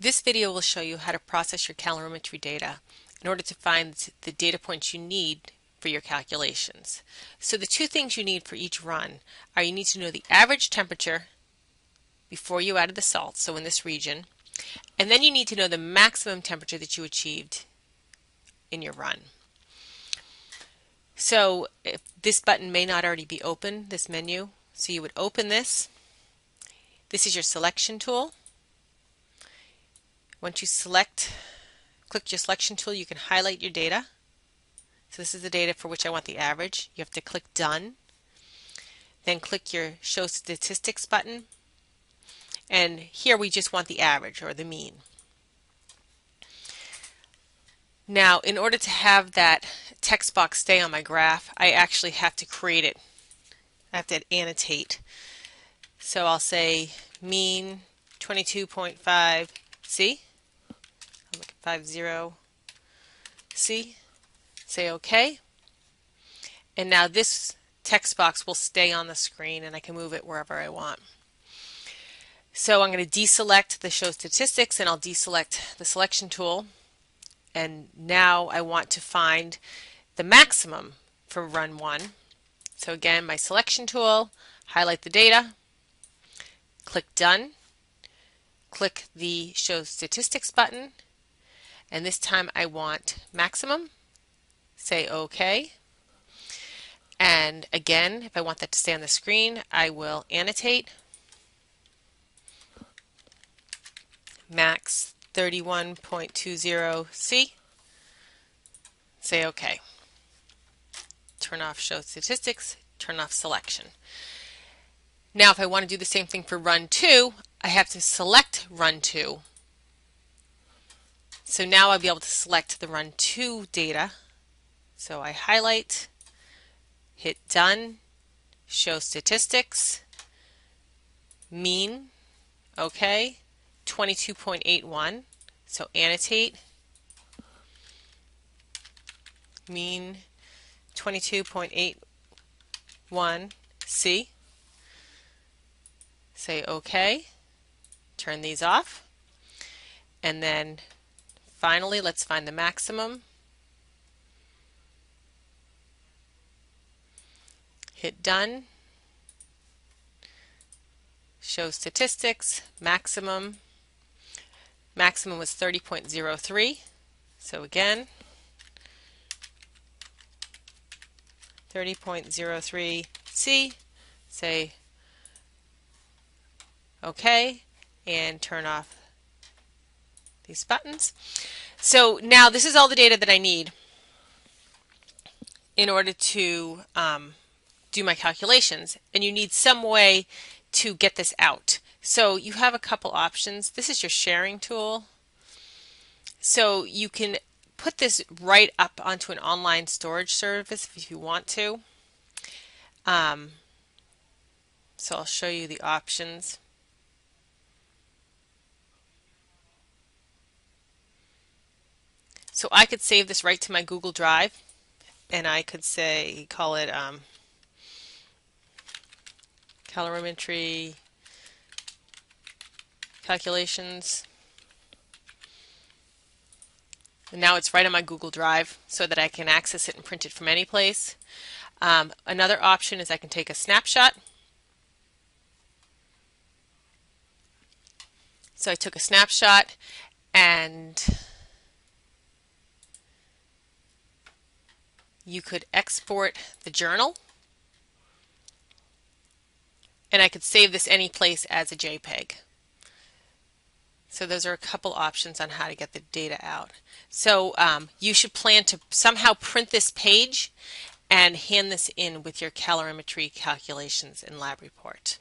This video will show you how to process your calorimetry data in order to find the data points you need for your calculations. So the two things you need for each run are you need to know the average temperature before you added the salt, so in this region, and then you need to know the maximum temperature that you achieved in your run. So if this button may not already be open, this menu, so you would open this. This is your selection tool. Once you select, click your selection tool, you can highlight your data. So this is the data for which I want the average. You have to click Done. Then click your Show Statistics button. And here we just want the average or the mean. Now, in order to have that text box stay on my graph, I actually have to create it. I have to annotate. So I'll say mean 22.5 C. 50 C. Say OK. And now this text box will stay on the screen and I can move it wherever I want. So I'm going to deselect the show statistics and I'll deselect the selection tool. And now I want to find the maximum for run one. So again, my selection tool, highlight the data, click done, click the show statistics button, and this time I want maximum. Say OK. And again, if I want that to stay on the screen, I will annotate max 31.20C. Say OK. Turn off show statistics, turn off selection. Now if I want to do the same thing for run 2, I have to select run 2 so now I'll be able to select the run 2 data. So I highlight, hit done, show statistics, mean, okay, 22.81. So annotate, mean 22.81 C. Say OK, turn these off, and then Finally, let's find the maximum. Hit done. Show statistics, maximum. Maximum was 30.03. So again, 30.03 C, say OK, and turn off these buttons. So now this is all the data that I need in order to um, do my calculations and you need some way to get this out. So you have a couple options. This is your sharing tool. So you can put this right up onto an online storage service if you want to. Um, so I'll show you the options. So I could save this right to my Google Drive and I could say, call it um, calorimetry calculations. And now it's right on my Google Drive so that I can access it and print it from any place. Um, another option is I can take a snapshot. So I took a snapshot and you could export the journal and I could save this any place as a JPEG. So those are a couple options on how to get the data out. So um, you should plan to somehow print this page and hand this in with your calorimetry calculations and lab report.